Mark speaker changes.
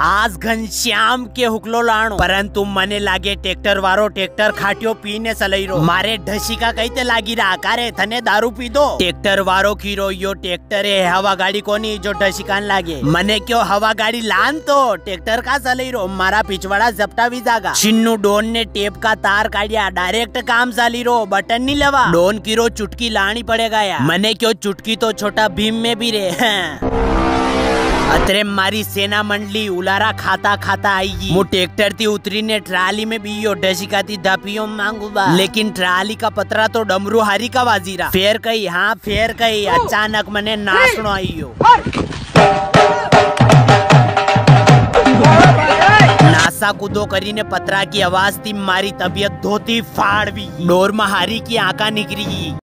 Speaker 1: आज घन श्याम के हुकलो लाणो। परंतु मने लागे ट्रेक्टर वारो ट्रेक्टर खाटियो पीने सलैरो। मारे ढसी का कहते लागी आकारे थने दारू पी दो। ट्रेक्टर वारो खीरो, यो ट्रेक्टर है हवा गाड़ी को नहीं जो ढसीकान लागे। मने क्यों हवा गाड़ी लान तो ट्रेक्टर का सलैरो। मारा पिछवाड़ा जपटा भी जागा। छिन्नू डोन ने टेप का तार काटिया डायरेक्ट काम साली रो बटन नहीं लवा। डोन की चुटकी लानी पड़ेगा यार मने क्यों चुटकी तो छोटा भीम में भी रे। हाँ। अतरे मारी सेना मंडली उलारा खाता खाता आएगी वो ट्रैक्टर थी उतरी ने ट्राली में बीयो डसिका थी धपियो मांगूबा लेकिन ट्राली का पतरा तो डमरू हारी का वाजीरा फेर कही हाँ फेर कही अचानक मने हो! आईयो कूदो करी ने पतरा की आवाज़ थी मारी तबियत धोती फाड़ भी डोर महारी की आका निकली